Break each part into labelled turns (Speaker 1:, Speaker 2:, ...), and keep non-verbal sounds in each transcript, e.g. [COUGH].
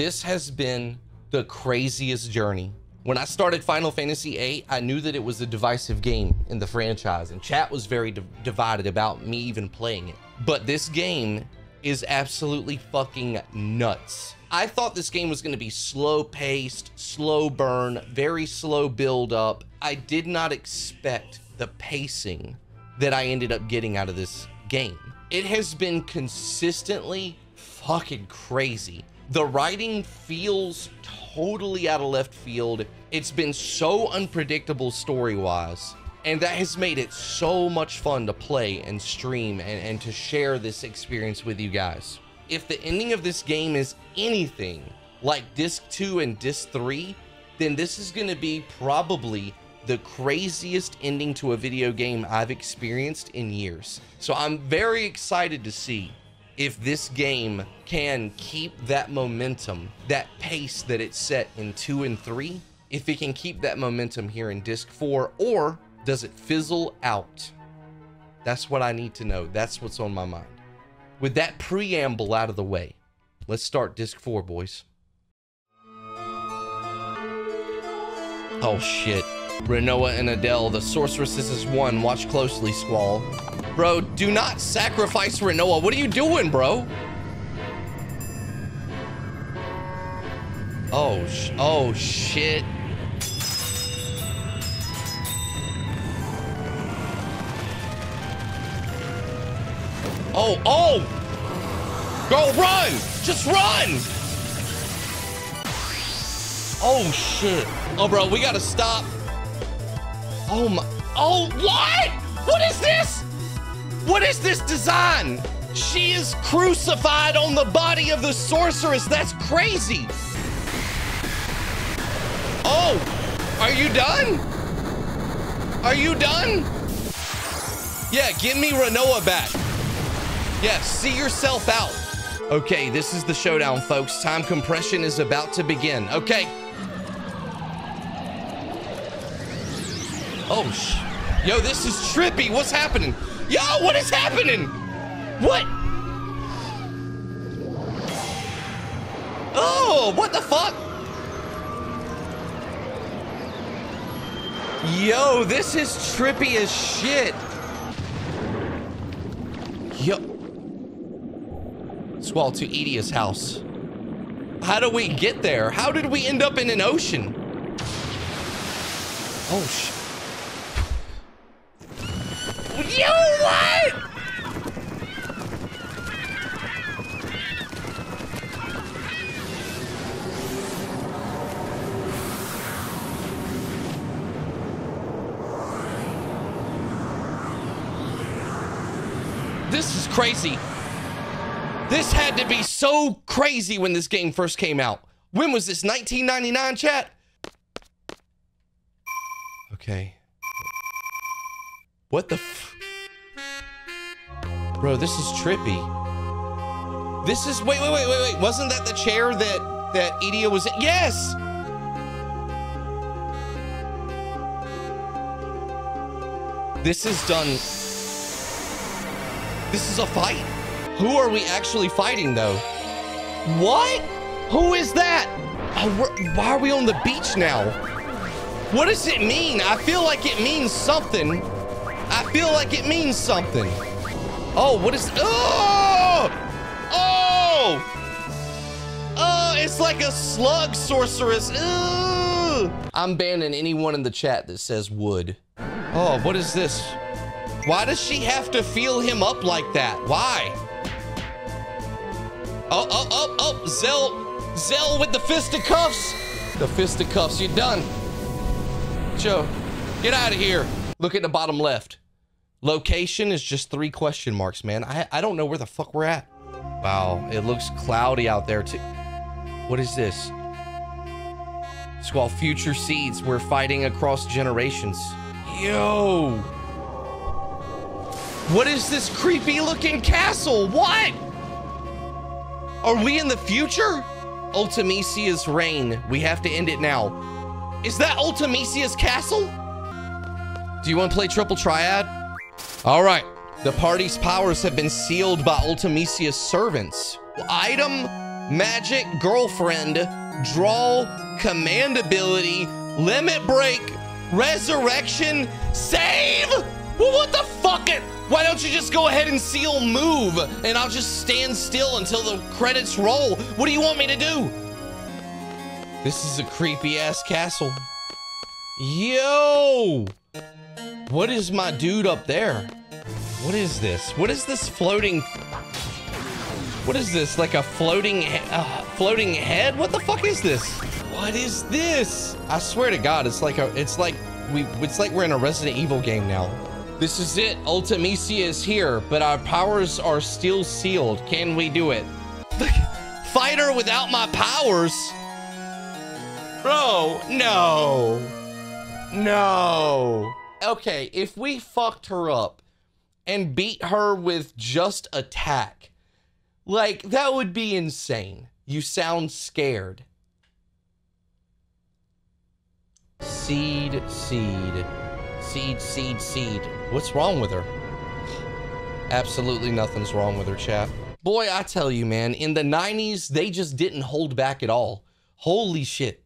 Speaker 1: This has been the craziest journey. When I started Final Fantasy VIII, I knew that it was a divisive game in the franchise, and chat was very di divided about me even playing it. But this game is absolutely fucking nuts. I thought this game was going to be slow paced, slow burn, very slow build up. I did not expect the pacing that I ended up getting out of this game. It has been consistently fucking crazy. The writing feels totally out of left field. It's been so unpredictable story wise. And that has made it so much fun to play and stream and, and to share this experience with you guys. If the ending of this game is anything like Disc 2 and Disc 3, then this is going to be probably the craziest ending to a video game I've experienced in years. So I'm very excited to see if this game can keep that momentum, that pace that it set in 2 and 3, if it can keep that momentum here in Disc 4, or does it fizzle out? That's what I need to know. That's what's on my mind. With that preamble out of the way, let's start Disc 4, boys. Oh shit. Rinoa and Adele, the sorceresses is one. Watch closely, Squall. Bro, do not sacrifice Rinoa. What are you doing, bro? Oh, sh oh shit. Oh, oh! Go, run! Just run! Oh, shit. Oh, bro, we gotta stop. Oh, my. Oh, what? What is this? What is this design? She is crucified on the body of the sorceress. That's crazy. Oh, are you done? Are you done? Yeah, give me Rinoa back. Yeah, see yourself out. Okay, this is the showdown, folks. Time compression is about to begin. Okay. Oh, sh yo, this is trippy. What's happening? Yo, what is happening? What? Oh, what the fuck? Yo, this is trippy as shit. Yo. Squall to Edea's house. How do we get there? How did we end up in an ocean? Oh, sh you what? This is crazy. This had to be so crazy when this game first came out. When was this? 1999, chat? Okay. What the Bro, this is trippy. This is wait, wait, wait, wait, wait. Wasn't that the chair that that Edea was in? Yes! This is done. This is a fight. Who are we actually fighting though? What? Who is that? Oh, why are we on the beach now? What does it mean? I feel like it means something. I feel like it means something. Oh, what is... Oh! Oh! Oh, it's like a slug sorceress. Ooh. I'm banning anyone in the chat that says wood. Oh, what is this? Why does she have to feel him up like that? Why? Oh, oh, oh, oh, Zell, Zell with the fisticuffs. The fisticuffs, you're done. Joe, get out of here. Look at the bottom left. Location is just three question marks, man. I, I don't know where the fuck we're at. Wow, it looks cloudy out there too. What is this? It's called Future Seeds. We're fighting across generations. Yo! What is this creepy looking castle? What? Are we in the future? Ultimecia's reign. We have to end it now. Is that Ultimecia's castle? Do you want to play Triple Triad? All right. The party's powers have been sealed by Ultimecia's servants. Item magic, girlfriend, draw, command ability, limit break, resurrection, save? Well, what the fuck? Why don't you just go ahead and seal move and I'll just stand still until the credits roll? What do you want me to do? This is a creepy ass castle. Yo! What is my dude up there? What is this? What is this floating? What is this? Like a floating, uh, floating head? What the fuck is this? What is this? I swear to God, it's like a, it's like we, it's like we're in a Resident Evil game now. This is it. Ultimecia is here, but our powers are still sealed. Can we do it? [LAUGHS] Fighter without my powers? Bro, no. No. Okay, if we fucked her up and beat her with just attack, like, that would be insane. You sound scared. Seed, seed, seed, seed, seed. What's wrong with her? Absolutely nothing's wrong with her, chap. Boy, I tell you, man, in the 90s, they just didn't hold back at all. Holy shit.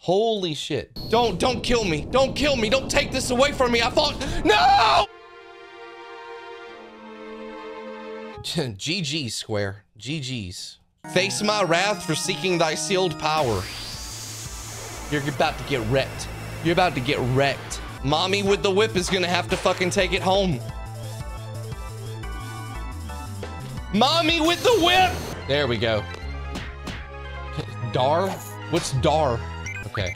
Speaker 1: Holy shit. Don't, don't kill me. Don't kill me. Don't take this away from me. I thought, no! [LAUGHS] GG, Square. GG's. Face my wrath for seeking thy sealed power. You're about to get wrecked. You're about to get wrecked. Mommy with the whip is gonna have to fucking take it home. Mommy with the whip! There we go. [LAUGHS] Dar? What's Dar? Okay.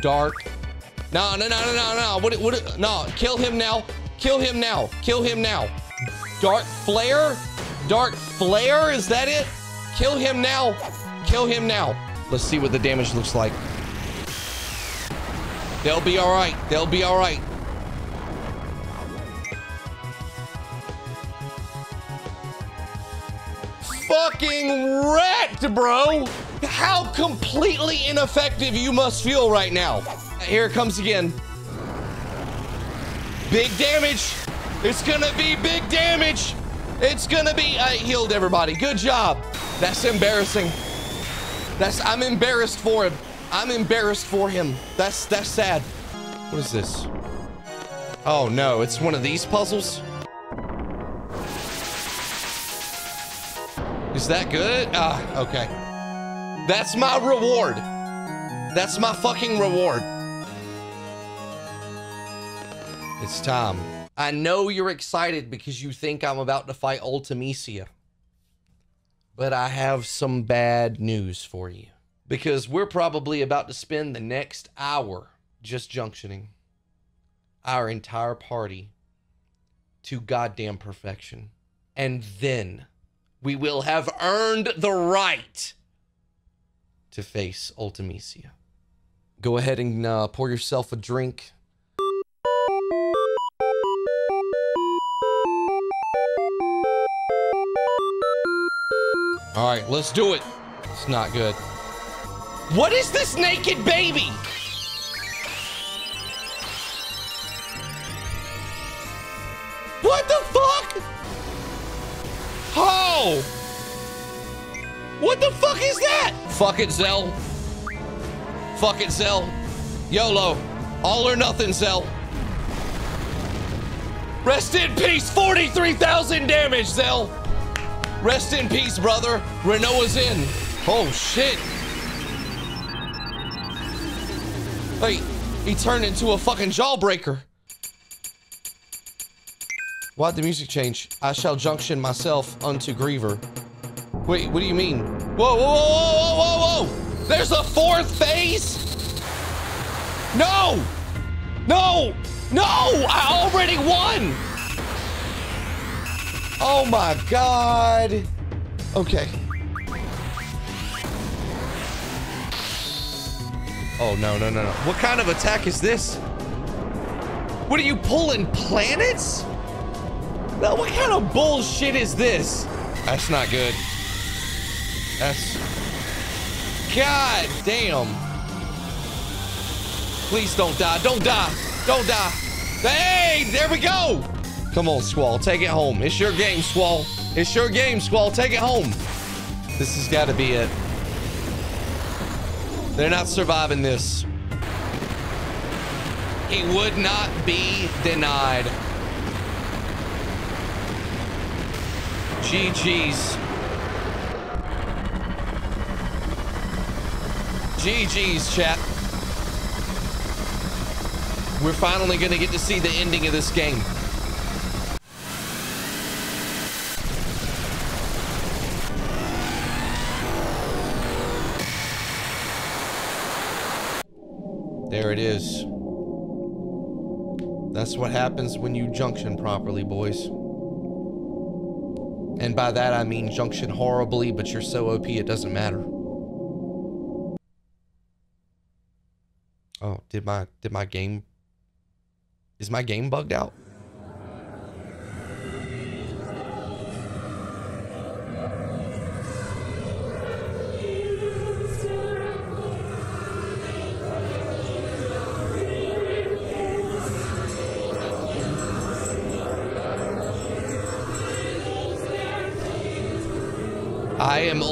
Speaker 1: Dark. No, no, no, no, no, no. What, what, no, kill him now. Kill him now. Kill him now. Dark Flare? Dark Flare? Is that it? Kill him now. Kill him now. Let's see what the damage looks like. They'll be all right. They'll be all right. Fucking wrecked, bro. How completely ineffective you must feel right now. Here it comes again. Big damage. It's gonna be big damage. It's gonna be, I healed everybody. Good job. That's embarrassing. That's, I'm embarrassed for him. I'm embarrassed for him. That's, that's sad. What is this? Oh no, it's one of these puzzles? Is that good? Ah, okay. That's my reward. That's my fucking reward. It's time. I know you're excited because you think I'm about to fight Ultimecia. But I have some bad news for you. Because we're probably about to spend the next hour just junctioning our entire party to goddamn perfection. And then we will have earned the right to face Ultimecia. Go ahead and uh, pour yourself a drink. All right, let's do it. It's not good. What is this naked baby? What the fuck? What the fuck is that? Fuck it, Zell. Fuck it, Zell. YOLO. All or nothing, Zell. Rest in peace, 43,000 damage, Zell. Rest in peace, brother. Rinoa's in. Oh, shit. Hey, he turned into a fucking jawbreaker. Why'd the music change? I shall junction myself unto Griever. Wait, what do you mean? Whoa, whoa, whoa, whoa, whoa, whoa! There's a fourth phase? No! No! No! I already won! Oh my god! Okay. Oh, no, no, no, no. What kind of attack is this? What are you pulling, planets? What kind of bullshit is this? That's not good. That's... God damn. Please don't die. Don't die. Don't die. Hey, there we go. Come on, Squall. Take it home. It's your game, Squall. It's your game, Squall. Take it home. This has got to be it. They're not surviving this. He would not be denied. GG's. GG's, chat. We're finally going to get to see the ending of this game. There it is. That's what happens when you junction properly, boys. And by that I mean junction horribly, but you're so OP it doesn't matter. Oh, did my did my game is my game bugged out?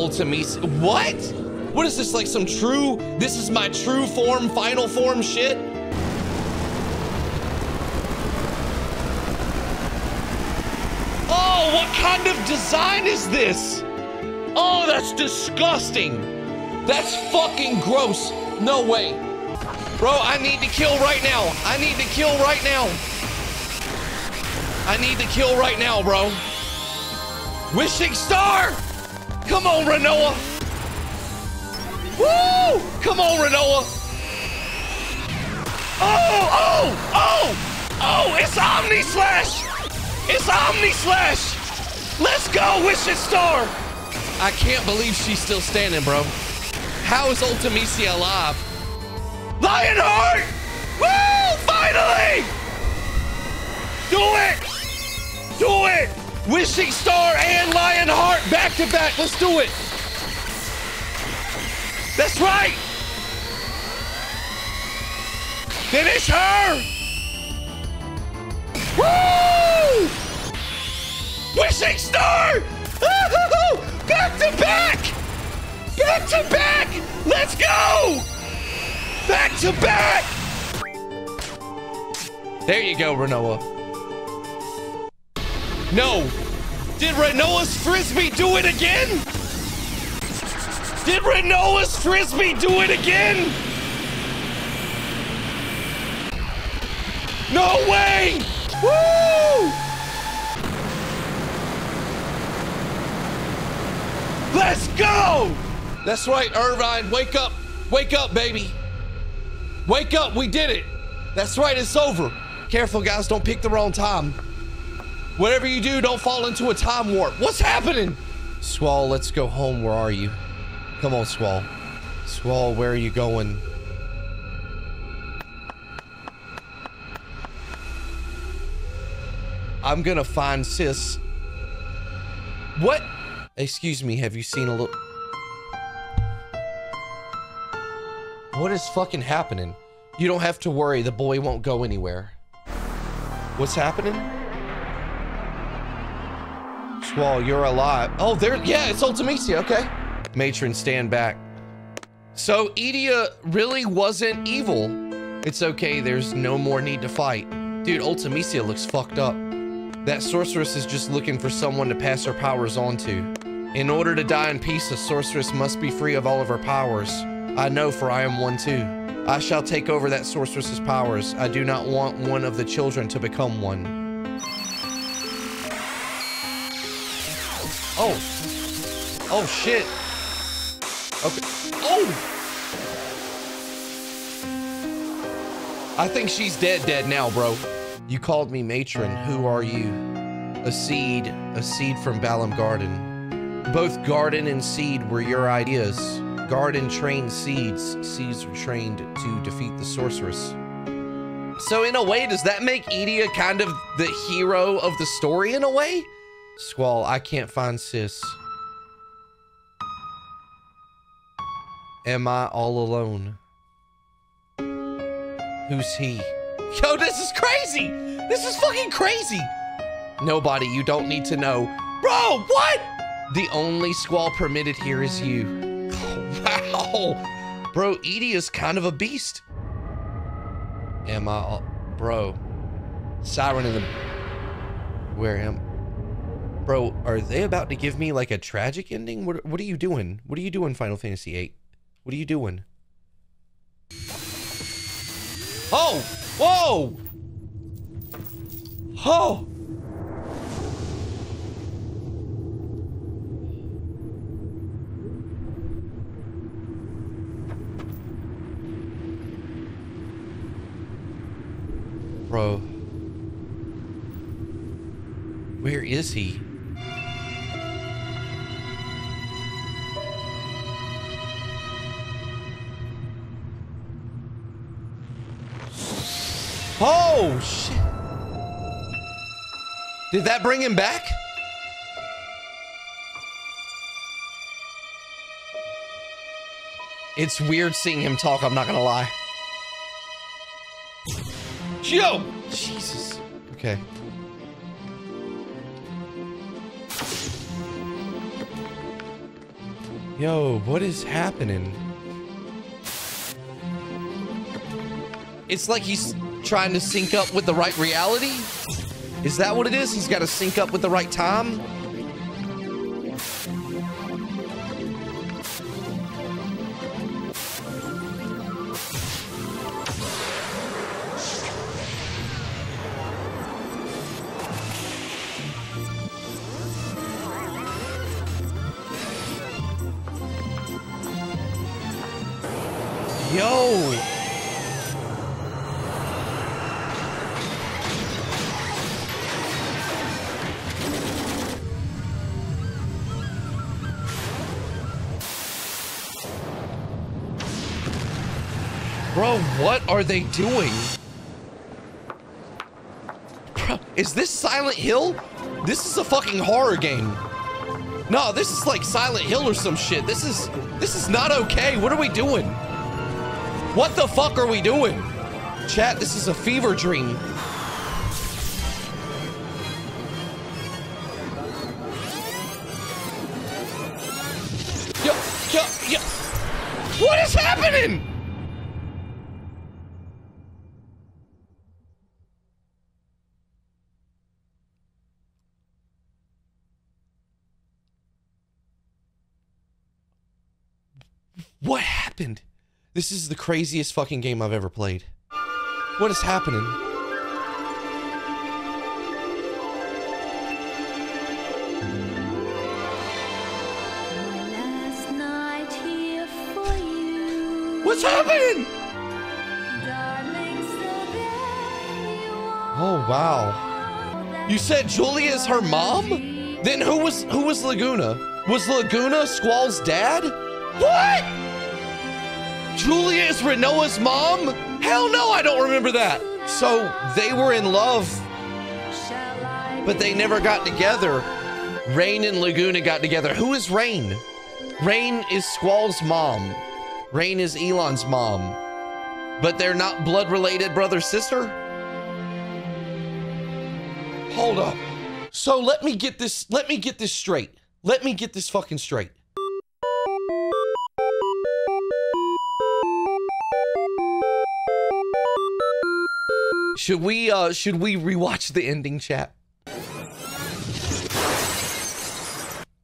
Speaker 1: Ultimis. What? What is this like some true, this is my true form, final form shit? Oh, what kind of design is this? Oh, that's disgusting. That's fucking gross. No way. Bro, I need to kill right now. I need to kill right now. I need to kill right now, bro. Wishing star! Come on, Rinoa! Woo! Come on, Rinoa! Oh, oh, oh! Oh, it's Omni Slash! It's Omni Slash! Let's go, Wishing Star! I can't believe she's still standing, bro. How is Ultimecia alive? Lionheart! Woo! Finally! Do it! Do it! Wishing Star and Lionheart back to back. Let's do it. That's right. Finish her. Woo! Wishing Star! Back to back! Back to back! Let's go! Back to back! There you go, Rinoa. No. Did Rinoa's Frisbee do it again? Did Rinoa's Frisbee do it again? No way! Woo! Let's go! That's right, Irvine. Wake up. Wake up, baby. Wake up. We did it. That's right. It's over. Careful, guys. Don't pick the wrong time. Whatever you do, don't fall into a time warp. What's happening? Squall, let's go home. Where are you? Come on, Squall. Squall, where are you going? I'm gonna find sis. What? Excuse me, have you seen a little... What is fucking happening? You don't have to worry, the boy won't go anywhere. What's happening? Squall, you're alive. Oh, there, yeah, it's Ultimecia, okay. Matron, stand back. So, Edea really wasn't evil. It's okay, there's no more need to fight. Dude, Ultimecia looks fucked up. That sorceress is just looking for someone to pass her powers on to. In order to die in peace, a sorceress must be free of all of her powers. I know, for I am one too. I shall take over that sorceress's powers. I do not want one of the children to become one. Oh. Oh, shit. Okay. Oh! I think she's dead dead now, bro. You called me matron. Who are you? A seed. A seed from Balamb Garden. Both garden and seed were your ideas. Garden trained seeds. Seeds were trained to defeat the sorceress. So in a way, does that make Edea kind of the hero of the story in a way? Squall, I can't find sis. Am I all alone? Who's he? Yo, this is crazy! This is fucking crazy! Nobody, you don't need to know. Bro, what? The only squall permitted here is you. [LAUGHS] wow. Bro, Edie is kind of a beast. Am I... All... Bro. Siren in the... Where am... Bro, are they about to give me like a tragic ending? What, what are you doing? What are you doing, Final Fantasy VIII? What are you doing? Oh! Whoa! Oh! Bro. Where is he? Oh, shit. Did that bring him back? It's weird seeing him talk, I'm not gonna lie. Yo! Jesus. Okay. Yo, what is happening? It's like he's trying to sync up with the right reality? Is that what it is? He's got to sync up with the right time? Yo! What are they doing? Is this Silent Hill? This is a fucking horror game. No, this is like Silent Hill or some shit. This is this is not okay. What are we doing? What the fuck are we doing? Chat, this is a fever dream. Yo, yo, yo. What is happening? What happened? This is the craziest fucking game I've ever played. What is happening?
Speaker 2: Last night here for you,
Speaker 1: What's happening?
Speaker 2: darling, so you.
Speaker 1: Oh wow. You said Julia is her mom? Then who was who was Laguna? Was Laguna Squall's dad? What? Julia is Rinoa's mom? Hell no, I don't remember that. So they were in love, but they never got together. Rain and Laguna got together. Who is Rain? Rain is Squall's mom. Rain is Ellone's mom. But they're not blood related brother sister? Hold up. So let me get this let me get this straight. Let me get this fucking straight. Should we uh should we rewatch the ending chat?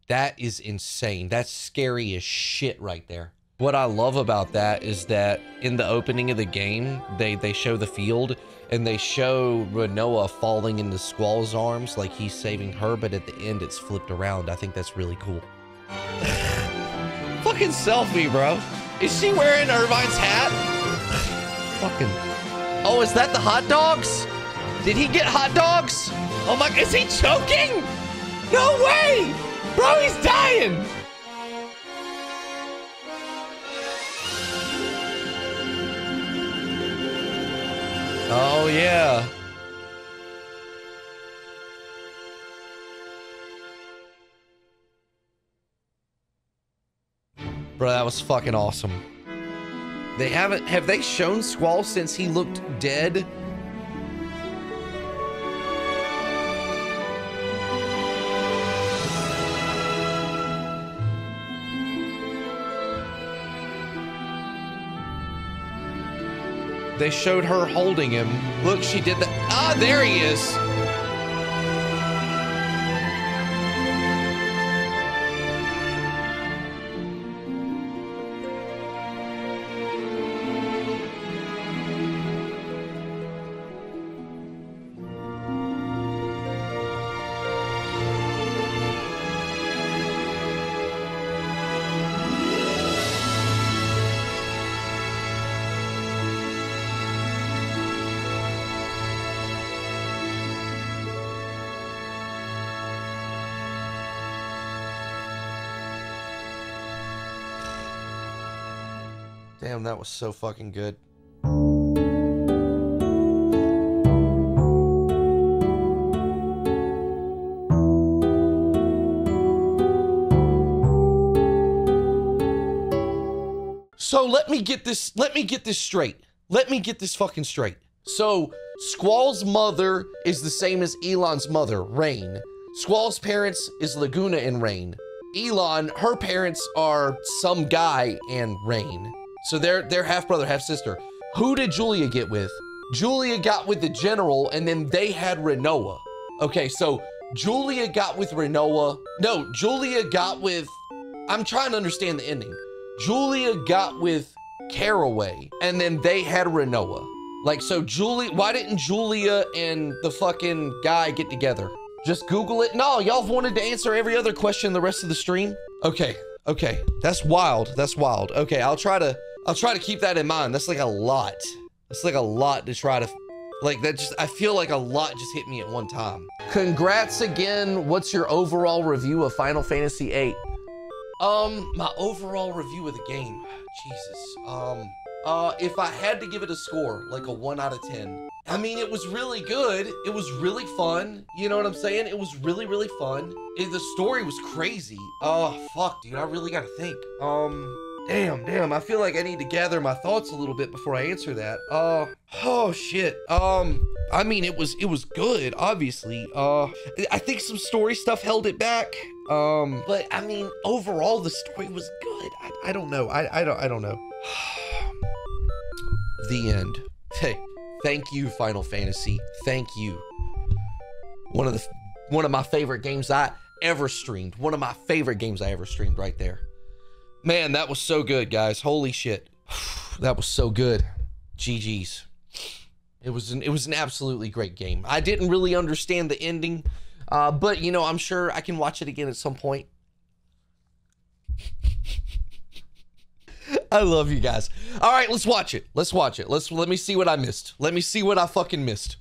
Speaker 1: That is insane. That's scary as shit right there. What I love about that is that in the opening of the game, they they show the field and they show Rinoa falling into Squall's arms like he's saving her, but at the end it's flipped around. I think that's really cool. [SIGHS] Fucking selfie, bro. Is she wearing Irvine's hat? Fucking. Oh, is that the hot dogs? Did he get hot dogs? Oh my, is he choking? No way! Bro, he's dying! Oh, yeah. Bro, that was fucking awesome. They haven't, have they shown Squall since he looked dead? They showed her holding him. Look, she did that. Ah, there he is. Damn, that was so fucking good. So let me get this let me get this straight. Let me get this fucking straight. So Squall's mother is the same as Ellone's mother, Rain. Squall's parents is Laguna and Rain. Ellone, her parents are some guy and Rain. So they're they're half brother, half sister. Who did Julia get with? Julia got with the general, and then they had Rinoa. Okay, so Julia got with Rinoa. No, Julia got with. I'm trying to understand the ending. Julia got with Caraway, and then they had Rinoa. Like, so Julia, why didn't Julia and the fucking guy get together? Just Google it. No, y'all wanted to answer every other question the rest of the stream. Okay, okay, that's wild. That's wild. Okay, I'll try to, I'll try to keep that in mind. That's like a lot. That's like a lot to try to, like that. Just I feel like a lot just hit me at one time. Congrats again. What's your overall review of Final Fantasy VIII? Um, my overall review of the game, Jesus. Um, uh, if I had to give it a score, like a one out of ten, I mean, it was really good. It was really fun. You know what I'm saying? It was really, really fun. It, the story was crazy. Oh, fuck, dude. I really gotta think. Um, damn, damn. I feel like I need to gather my thoughts a little bit before I answer that. Uh, oh shit. Um, I mean, it was it was good, obviously. Uh, I think some story stuff held it back. Um, but I mean, overall, the story was good. I, I don't know. I, I don't I don't know. [SIGHS] the end. Hey, thank you, Final Fantasy. Thank you. One of the one of my favorite games I ever streamed. One of my favorite games I ever streamed right there. Man, that was so good, guys. Holy shit. [SIGHS] that was so good. GG's. It was an it was an absolutely great game. I didn't really understand the ending, uh, but you know, I'm sure I can watch it again at some point. [LAUGHS] I love you guys. All right, let's watch it. Let's watch it. Let's let me see what I missed. Let me see what I fucking missed.